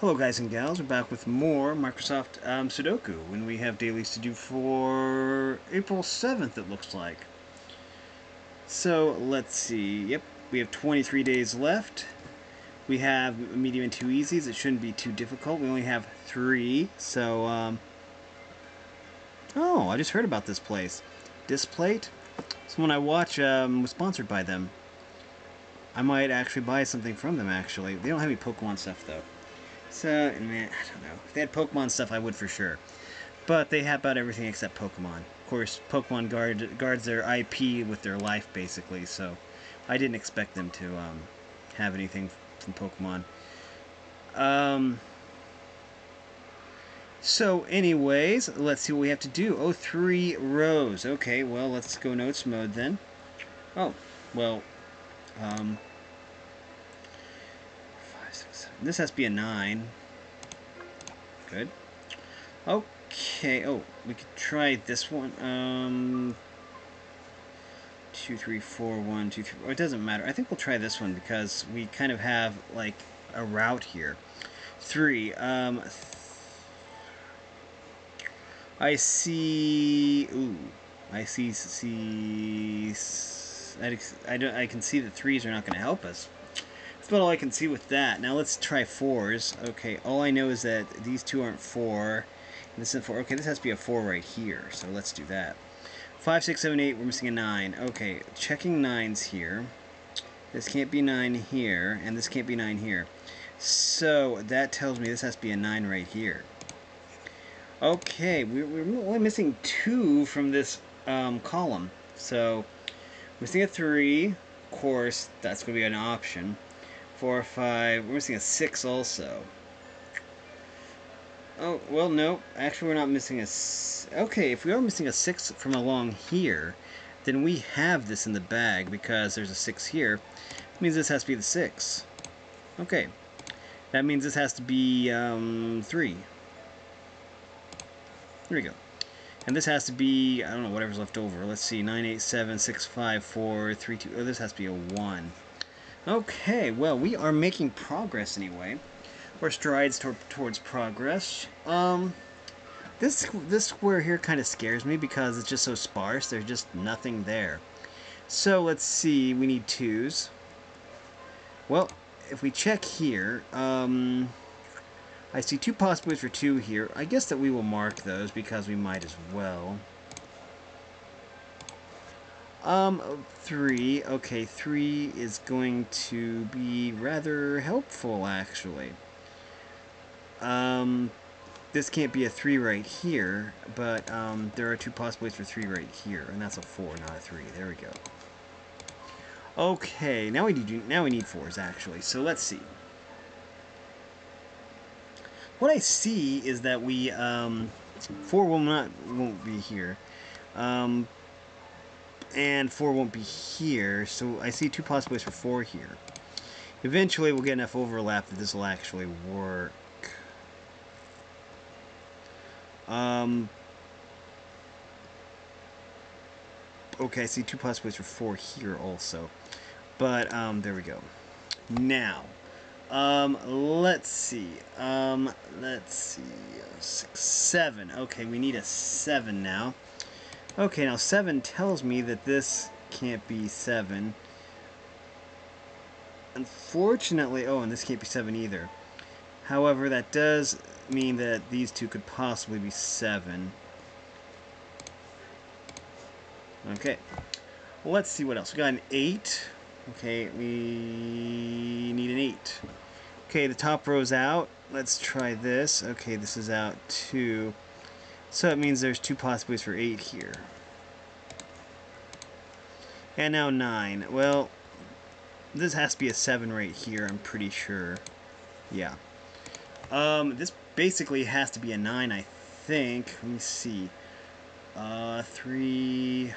Hello guys and gals, we're back with more Microsoft um, Sudoku when we have dailies to do for April 7th it looks like. So let's see, yep, we have 23 days left. We have medium and two easies, it shouldn't be too difficult. We only have three, so um, Oh, I just heard about this place. Displate? Someone I watch um, was sponsored by them. I might actually buy something from them actually. They don't have any Pokemon stuff though. So, man, I don't know. If they had Pokemon stuff, I would for sure. But they have about everything except Pokemon. Of course, Pokemon guard, guards their IP with their life, basically, so I didn't expect them to um, have anything from Pokemon. Um, so, anyways, let's see what we have to do. Oh, three rows. Okay, well, let's go notes mode then. Oh, well, um, this has to be a 9. Good. Okay, oh, we could try this one. Um, two, three, four, one, two, three. Oh, it doesn't matter. I think we'll try this one because we kind of have, like, a route here. 3. Um, th I see... Ooh. I see... see I, I, don't, I can see that 3s are not going to help us. That's about all I can see with that. Now let's try fours. Okay, all I know is that these two aren't four. This is four. Okay, this has to be a four right here. So let's do that. Five, six, seven, eight. We're missing a nine. Okay, checking nines here. This can't be nine here, and this can't be nine here. So that tells me this has to be a nine right here. Okay, we're, only missing two from this um, column. So we're missing a three. Of course, that's going to be an option four, five. We're missing a six also. Oh, well, no. Actually, we're not missing a... Okay, if we are missing a six from along here, then we have this in the bag because there's a six here. That means this has to be the six. Okay. That means this has to be um, three. There we go. And this has to be, I don't know, whatever's left over. Let's see, 9, 8, 7, 6, 5, 4, 3, 2. Oh, this has to be a 1. Okay, well, we are making progress anyway. Or strides tor towards progress. Um, this, this square here kind of scares me because it's just so sparse. There's just nothing there. So let's see, we need twos. Well, if we check here, um, I see two possibilities for two here. I guess that we will mark those because we might as well. Um, three. Okay, three is going to be rather helpful, actually. Um, this can't be a three right here, but um, there are two possibilities for three right here, and that's a four, not a three. There we go. Okay, now we need now we need fours actually. So let's see. What I see is that we um, four will not won't be here. Um, and 4 won't be here, so I see two possibilities for 4 here. Eventually we'll get enough overlap that this will actually work. Um, okay, I see two possibilities for 4 here also. But, um, there we go. Now, um, let's see. Um, let's see. Six, seven. Okay, we need a 7 now. Okay, now 7 tells me that this can't be 7. Unfortunately, oh, and this can't be 7 either. However, that does mean that these two could possibly be 7. Okay. Let's see what else. We got an 8. Okay, we need an 8. Okay, the top row's out. Let's try this. Okay, this is out too. So it means there's two possibilities for 8 here. And now 9. Well, this has to be a 7 right here, I'm pretty sure. Yeah. Um, this basically has to be a 9, I think. Let me see. Uh, 3...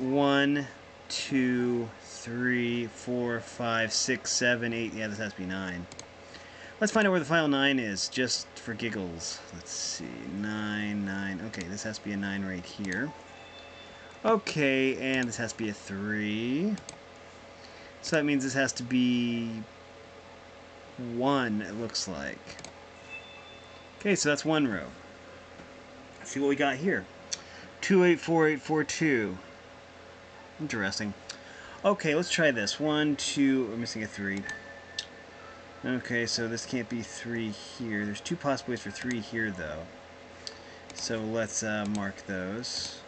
1, 2, 3, 4, 5, 6, 7, 8. Yeah, this has to be 9. Let's find out where the final 9 is, just for giggles. Let's see. 9, 9. Okay, this has to be a 9 right here. Okay, and this has to be a 3. So that means this has to be one, it looks like. Okay, so that's one row. Let's see what we got here. 284842. Interesting. Okay, let's try this. One, two, we're missing a three. Okay, so this can't be three here. There's two possibilities for three here, though. So let's uh, mark those.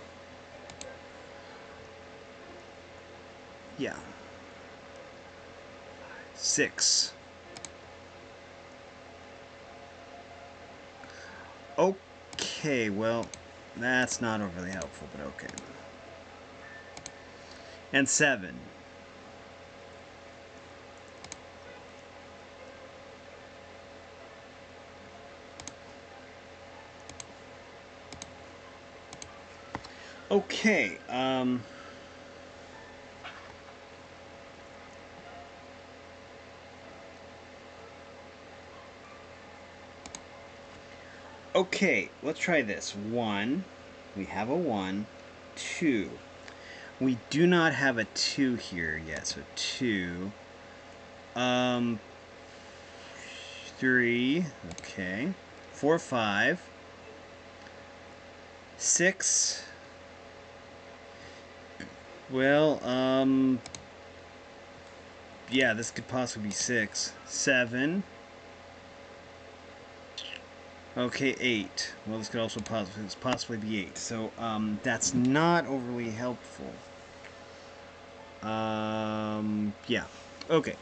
Yeah. Six. Okay, well, that's not overly helpful, but okay. And seven. Okay, um... Okay, let's try this. One, we have a one. Two, we do not have a two here yet, so two. Um, three, okay. Four, five. Six. Well, um, yeah, this could possibly be six. Seven. Okay, 8. Well, this could also possibly, possibly be 8. So, um, that's not overly helpful. Um, yeah. Okay.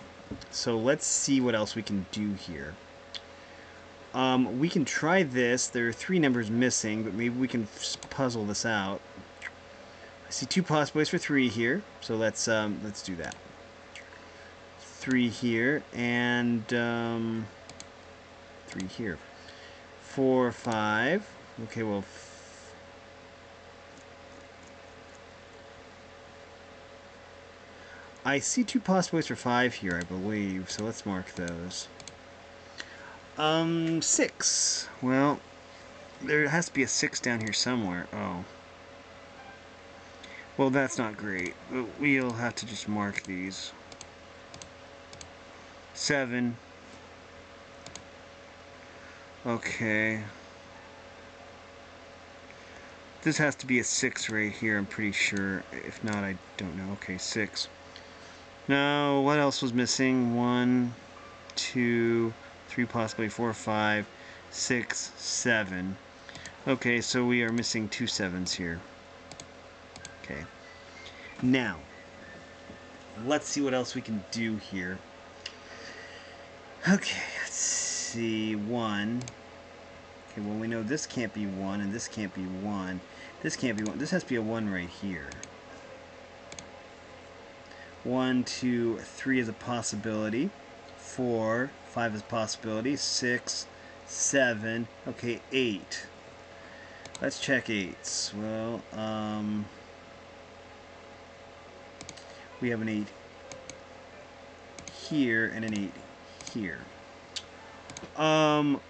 So, let's see what else we can do here. Um, we can try this. There are three numbers missing, but maybe we can puzzle this out. I see two possibilities for 3 here, so let's, um, let's do that. 3 here, and, um, 3 here four, five. Okay, well. I see two possibilities for five here, I believe, so let's mark those. Um, six. Well, there has to be a six down here somewhere. Oh. Well, that's not great. We'll have to just mark these. Seven. Okay. This has to be a 6 right here, I'm pretty sure. If not, I don't know. Okay, 6. Now, what else was missing? One, two, three, possibly four, five, six, seven. Okay, so we are missing two sevens here. Okay. Now, let's see what else we can do here. Okay, let's see, 1. Okay, well we know this can't be 1 and this can't be 1. This can't be 1. This has to be a 1 right here. One, two, three is a possibility. 4, 5 is a possibility. 6, 7, okay, 8. Let's check 8s. Well, um, we have an 8 here and an 8 here. Um,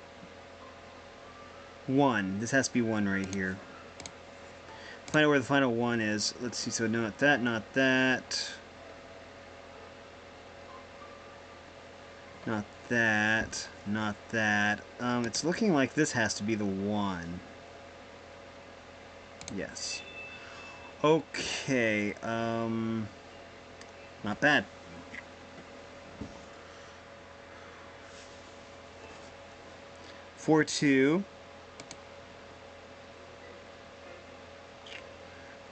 one. This has to be one right here. Find out where the final one is. Let's see. So not that, not that. Not that. Not that. Um, it's looking like this has to be the one. Yes. Okay. Um, not bad. 4 2.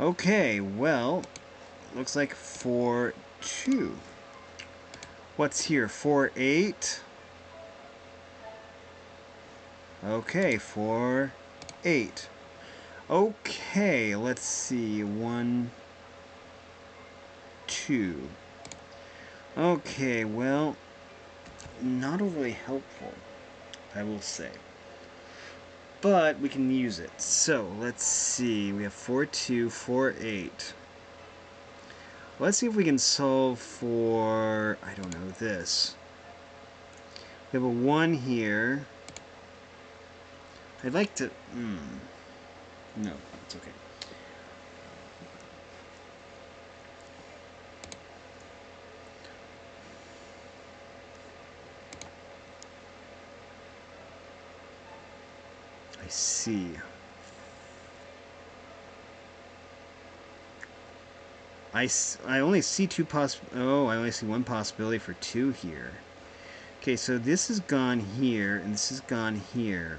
Okay, well, looks like 4 2. What's here? 4 8. Okay, 4 8. Okay, let's see. 1 2. Okay, well, not overly helpful. I will say. But we can use it. So, let's see. We have 4, 2, 4, 8. Let's see if we can solve for, I don't know, this. We have a 1 here. I'd like to, hmm. No, it's okay. I see. I, I only see two poss. Oh, I only see one possibility for two here. Okay, so this is gone here, and this is gone here.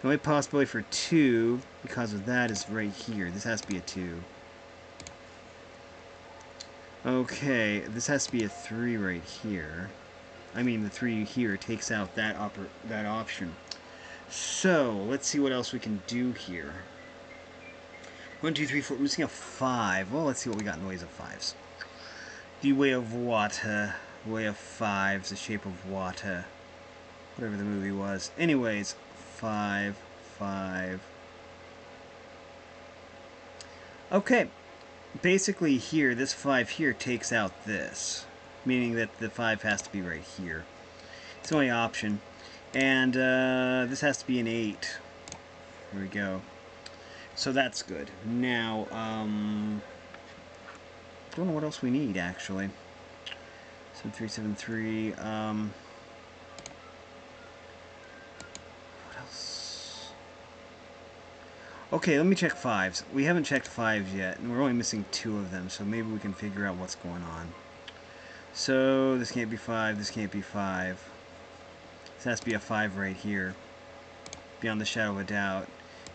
The only possibility for two, because of that, is right here. This has to be a two. Okay, this has to be a three right here. I mean, the three here takes out that oper that option. So, let's see what else we can do here. One, two, three, four. We're missing a five. Well, let's see what we got in the ways of fives. The way of water. Way of fives. The shape of water. Whatever the movie was. Anyways, five, five. Okay. Basically here, this five here takes out this. Meaning that the five has to be right here. It's the only option. And uh, this has to be an eight. There we go. So that's good. Now, um, don't know what else we need actually. Seven three seven three. Um, what else? Okay, let me check fives. We haven't checked fives yet, and we're only missing two of them, so maybe we can figure out what's going on. So this can't be five. This can't be five. This has to be a five right here, beyond the shadow of a doubt.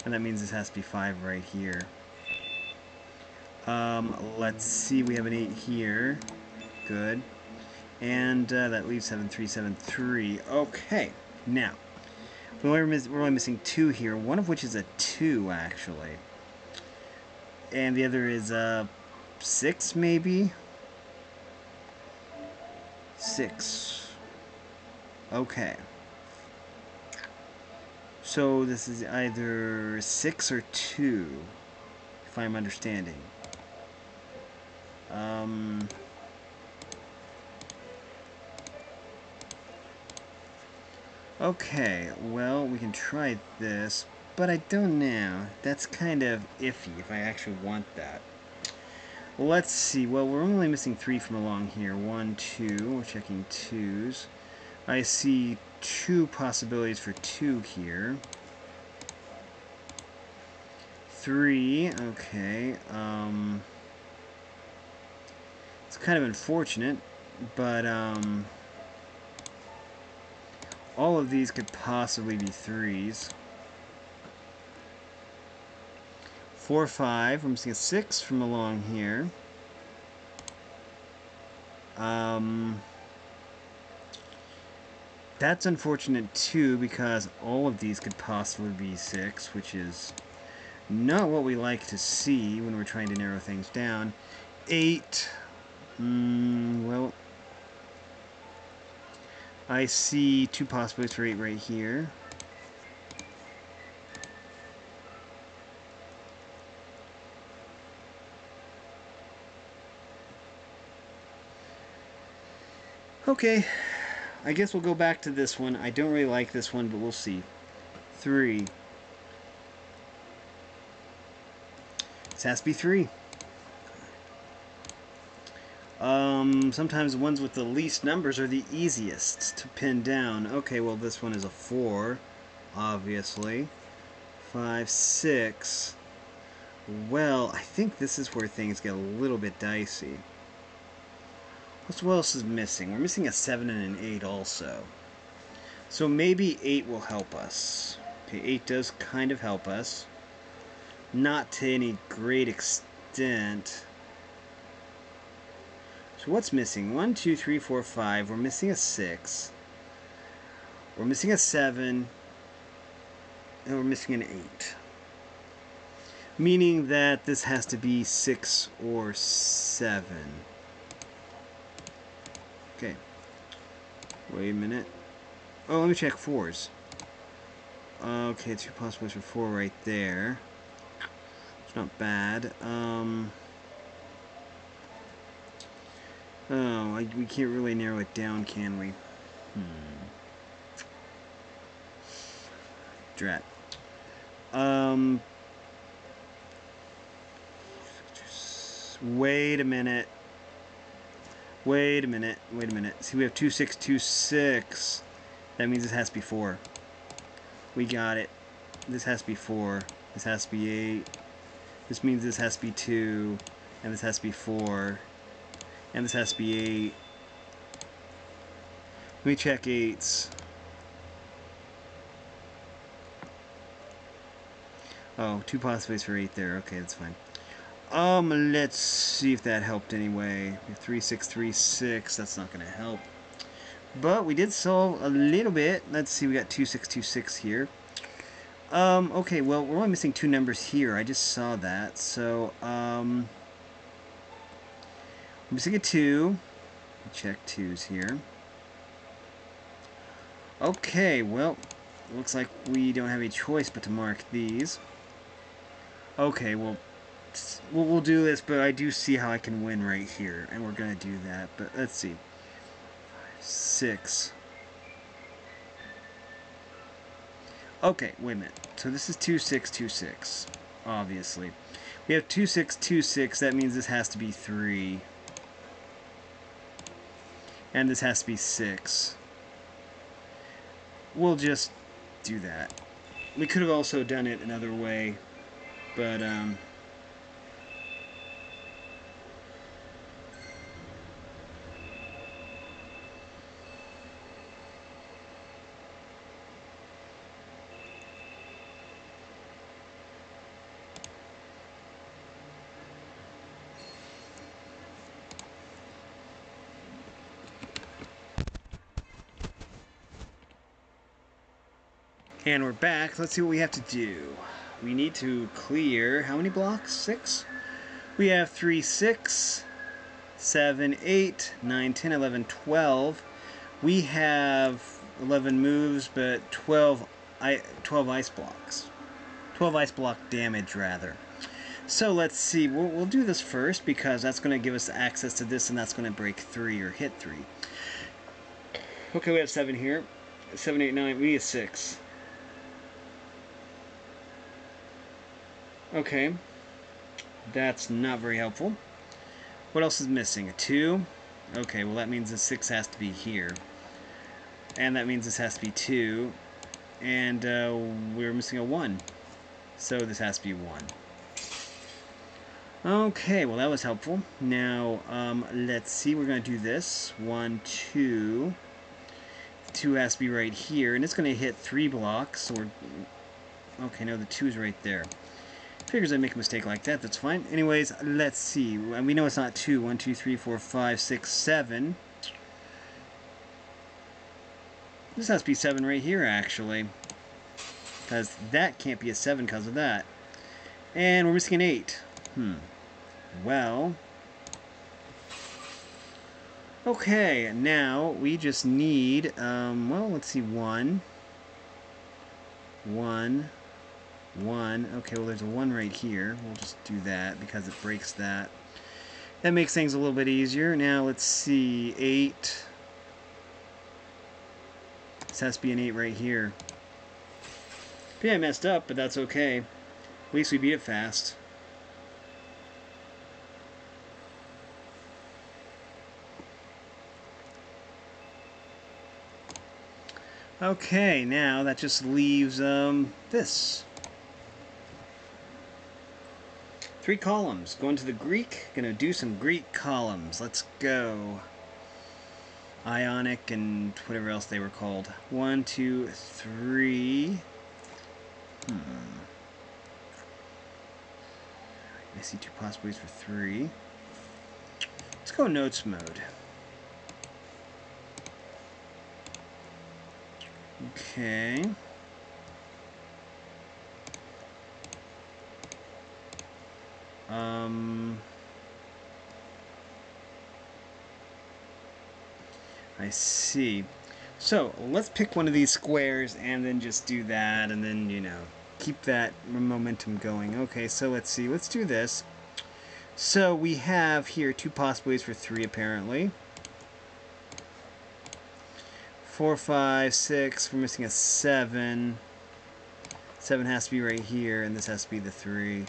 And that means this has to be 5 right here. Um, let's see, we have an 8 here. Good. And uh, that leaves 7373. Okay, now, we're only missing 2 here, one of which is a 2, actually. And the other is a 6, maybe? 6. Okay. So this is either 6 or 2, if I'm understanding. Um, okay, well, we can try this, but I don't know. That's kind of iffy if I actually want that. Well, let's see. Well, we're only missing 3 from along here. 1, 2. We're checking 2s. I see two possibilities for two here. Three, okay. Um, it's kind of unfortunate, but um, all of these could possibly be threes. Four, five. I'm seeing a six from along here. Um, that's unfortunate too because all of these could possibly be 6, which is not what we like to see when we're trying to narrow things down. 8, mm, well, I see two possibilities for 8 right here. Okay. I guess we'll go back to this one. I don't really like this one, but we'll see. Three. This has to be three. Um, sometimes the ones with the least numbers are the easiest to pin down. Okay, well this one is a four, obviously. Five, six. Well, I think this is where things get a little bit dicey. What else is missing? We're missing a 7 and an 8 also. So maybe 8 will help us. Okay, 8 does kind of help us. Not to any great extent. So what's missing? 1, 2, 3, 4, 5. We're missing a 6. We're missing a 7. And we're missing an 8. Meaning that this has to be 6 or 7. Okay. Wait a minute. Oh, let me check fours. Okay, two possibilities for four right there. It's not bad. Um. Oh, I, we can't really narrow it down, can we? Hmm. Drat. Um. Wait a minute. Wait a minute. Wait a minute. See, we have 2626. That means this has to be 4. We got it. this has to be 4. This has to be 8. This means this has to be 2. And this has to be 4. And this has to be 8. Let me check 8s. Oh, two possibilities for 8 there. Okay, that's fine. Um, let's see if that helped anyway. 3636, that's not going to help. But we did solve a little bit. Let's see, we got 2626 here. Um, okay, well, we're only missing two numbers here. I just saw that. So, um, I'm missing a 2. Check 2s here. Okay, well, looks like we don't have a choice but to mark these. Okay, well, we'll, we'll do this, but I do see how I can win right here, and we're going to do that. But let's see. Six. Okay, wait a minute. So this is 2626, obviously. We have 2626, that means this has to be 3. And this has to be 6. We'll just do that. We could have also done it another way, but, um... And we're back. Let's see what we have to do. We need to clear, how many blocks? Six? We have 3, 6, 7, 8, 9, 10, 11, 12. We have 11 moves, but 12, I, 12 ice blocks. 12 ice block damage, rather. So let's see, we'll, we'll do this first because that's going to give us access to this and that's going to break 3 or hit 3. Okay, we have 7 here. 7, 8, 9, we need 6. Okay. That's not very helpful. What else is missing? A 2? Okay, well that means the 6 has to be here. And that means this has to be 2. And uh, we're missing a 1. So this has to be 1. Okay, well that was helpful. Now, um, let's see, we're going to do this. 1, 2. 2 has to be right here, and it's going to hit 3 blocks, or... Okay, no, the 2 is right there. Figures I make a mistake like that, that's fine. Anyways, let's see. We know it's not 2. 1, 2, 3, 4, 5, 6, 7. This has to be 7 right here, actually. Because that can't be a 7 because of that. And we're missing an 8. Hmm. Well... Okay, now we just need, um, well, let's see, 1. 1. 1. Okay, well there's a 1 right here. We'll just do that because it breaks that. That makes things a little bit easier. Now let's see, 8. This has to be an 8 right here. Yeah, I messed up, but that's okay. At least we beat it fast. Okay, now that just leaves um, this. Three columns. Going to the Greek. Gonna do some Greek columns. Let's go. Ionic and whatever else they were called. One, two, three. Hmm. I see two possibilities for three. Let's go notes mode. Okay. Um, I see. So let's pick one of these squares and then just do that and then, you know, keep that momentum going. Okay, so let's see. Let's do this. So we have here two possibilities for three apparently. Four, five, six. We're missing a seven. Seven has to be right here, and this has to be the three.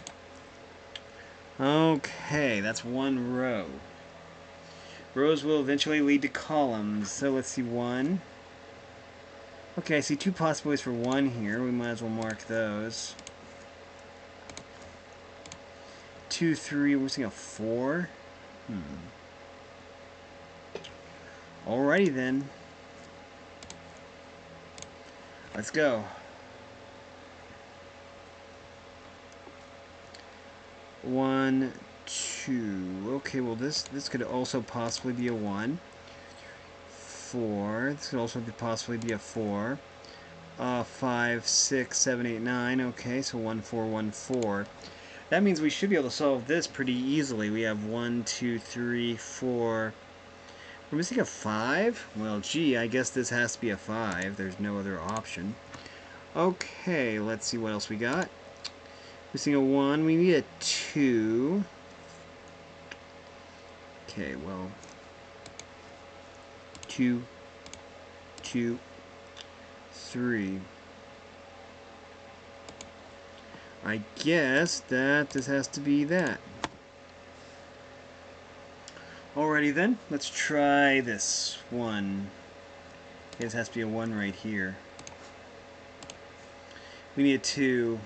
Okay, that's one row. Rows will eventually lead to columns. So let's see, one, Okay, I see two possibilities for 1 here. We might as well mark those. 2, 3, we're seeing a 4. Hmm. Alrighty then. Let's go. One, two. Okay, well this this could also possibly be a one. Four. This could also be possibly be a four. Uh, five, six, seven, eight, nine. Okay, so one, four, one, four. That means we should be able to solve this pretty easily. We have one, two, three, four. We're missing a five? Well, gee, I guess this has to be a five. There's no other option. Okay, let's see what else we got. Missing a 1. We need a 2. Okay, well. 2, 2, 3. I guess that this has to be that. Alrighty then, let's try this one. This has to be a 1 right here. We need a 2.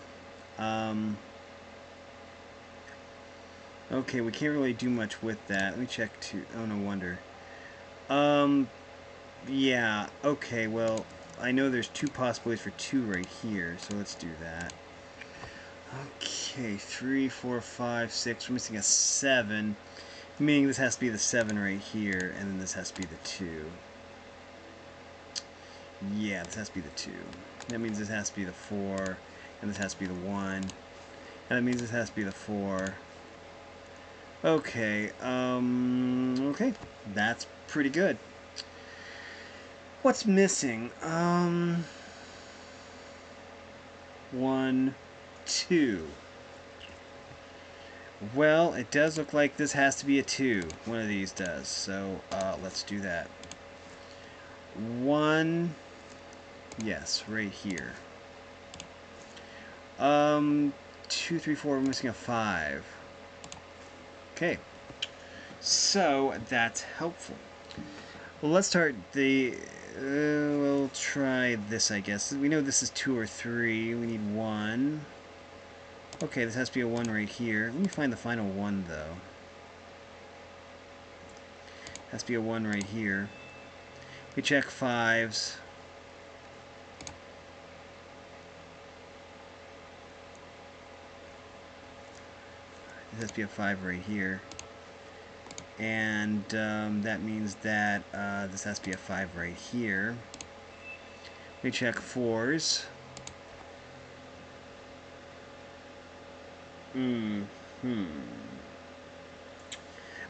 Um, okay, we can't really do much with that. Let me check to... Oh, no wonder. Um, yeah, okay, well, I know there's two possibilities for 2 right here, so let's do that. Okay, three, four, five, six. We're missing a 7, meaning this has to be the 7 right here, and then this has to be the 2. Yeah, this has to be the 2. That means this has to be the 4 and this has to be the 1. And that means this has to be the 4. Okay, um, okay, that's pretty good. What's missing? Um, 1, 2. Well, it does look like this has to be a 2. One of these does, so uh, let's do that. 1, yes, right here. Um, two, three, four. We're missing a five. Okay. So that's helpful. Well, let's start the. Uh, we'll try this, I guess. We know this is two or three. We need one. Okay, this has to be a one right here. Let me find the final one, though. Has to be a one right here. We check fives. It has to be a 5 right here. And um, that means that uh, this has to be a 5 right here. We check 4s. Hmm. Hmm.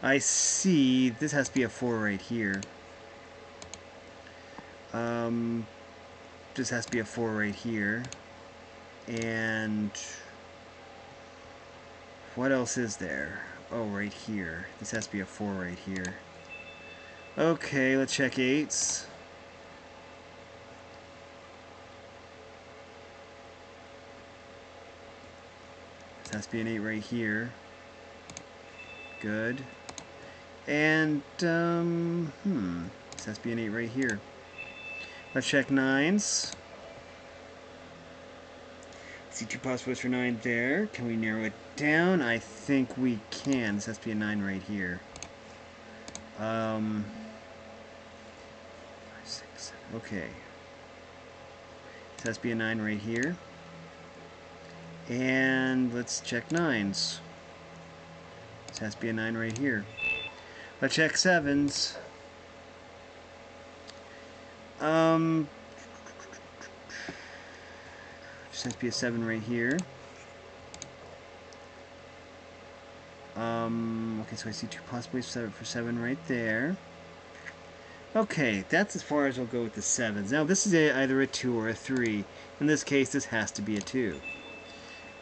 I see. This has to be a 4 right here. Um, this has to be a 4 right here. And what else is there? Oh, right here. This has to be a 4 right here. Okay, let's check 8s. This has to be an 8 right here. Good. And, um, hmm. This has to be an 8 right here. Let's check 9s. See two possibilities for 9 there. Can we narrow it down? I think we can. This has to be a 9 right here. Um, five, six, seven. Okay. This has to be a 9 right here. And let's check 9s. This has to be a 9 right here. Let's check 7s. Um, just be a 7 right here. Um, okay, so I see two possibilities for 7 right there. Okay, that's as far as we'll go with the 7s. Now, this is a, either a 2 or a 3. In this case, this has to be a 2.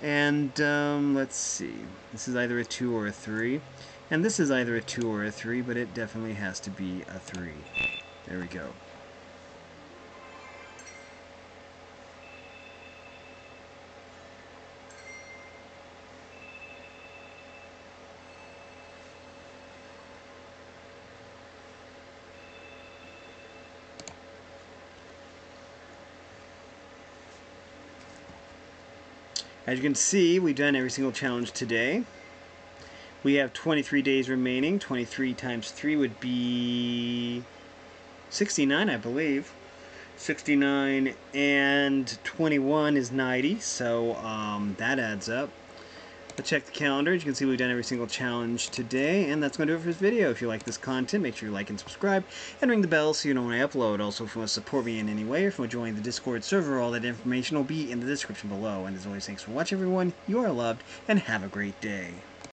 And, um, let's see. This is either a 2 or a 3. And this is either a 2 or a 3, but it definitely has to be a 3. There we go. As you can see, we've done every single challenge today. We have 23 days remaining. 23 times 3 would be 69, I believe. 69 and 21 is 90, so um, that adds up. Check the calendar. As you can see, we've done every single challenge today, and that's going to do it for this video. If you like this content, make sure you like and subscribe, and ring the bell so you know when I upload. Also, if you want to support me in any way, or if you want to join the Discord server, all that information will be in the description below. And as always, thanks for watching, everyone. You are loved, and have a great day.